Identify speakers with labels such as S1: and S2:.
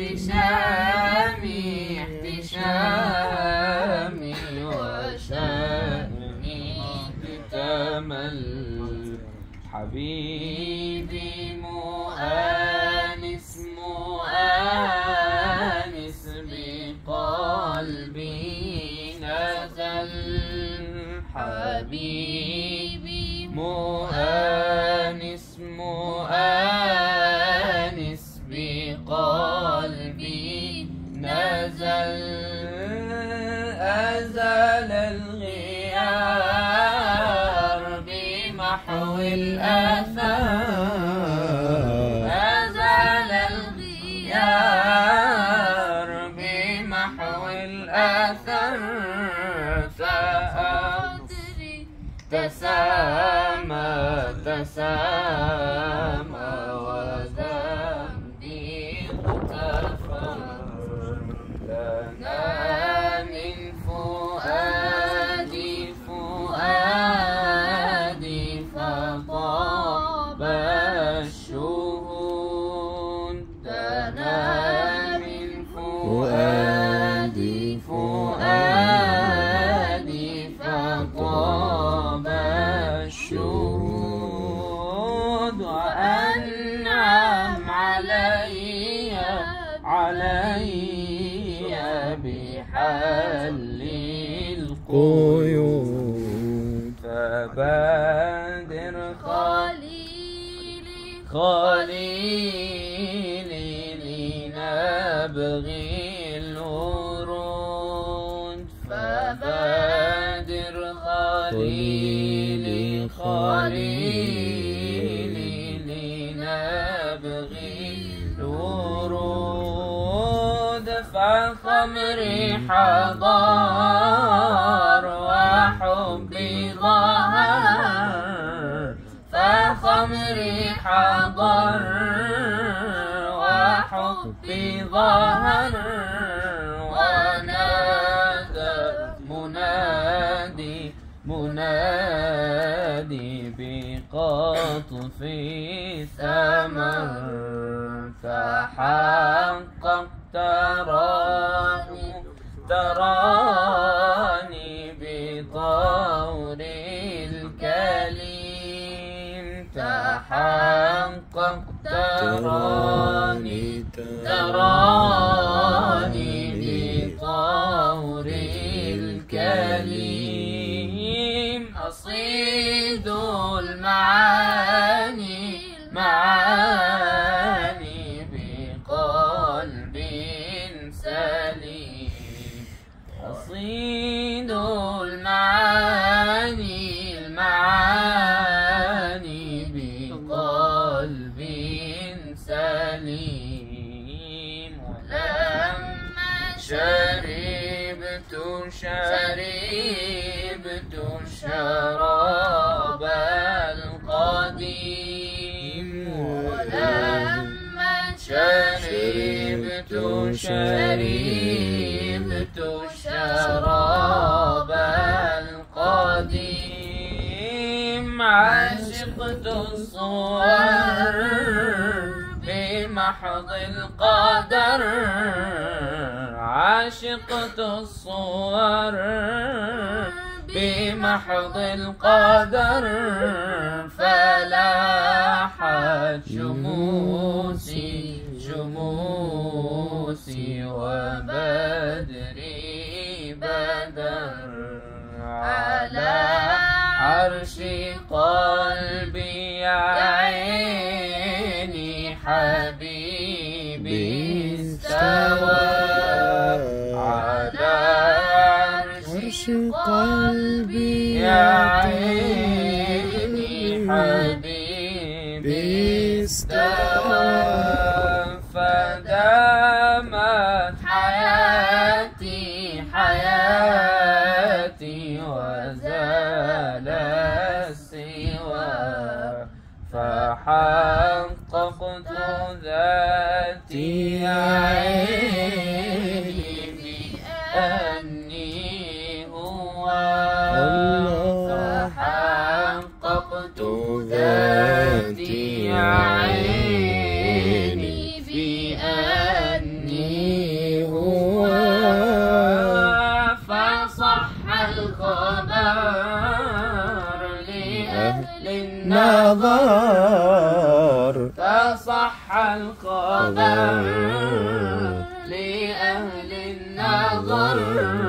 S1: احتشامي احتشامي وشأني بتمل حبيبي مؤانس مؤانس بقلبي نزل. حبيبي مؤانس مؤانس نزل أزال الغيار بمحو الآثار. أزال الغيار بمحو الآثار. تسامى تسامى. لنا من فؤادي فؤادي فطاب الشهود وأنعم علي علي بحل القيود. فبادر
S2: خليلي
S1: خليلي لنبغي الورود. فبادر خليلي خليلي لنبغي الورود. فخمري حضار وحبي ظهر فخمري حضر وحبي ظهر ونادى منادي منادي بقطف ثمر شربت الشراب القديم. ولما شربت شربت الشراب القديم. عشقت الصور. بمحض القدر عشقت الصور. بمحض القدر فلاحت شموسي حبيبي استوى على عرش
S3: قلبي.
S1: يا ذات عين بأني هو فحققت
S3: ذات عين
S1: هو
S3: فصح الخبر لأهل النظر.
S1: فصح الخبر لأهل النظر.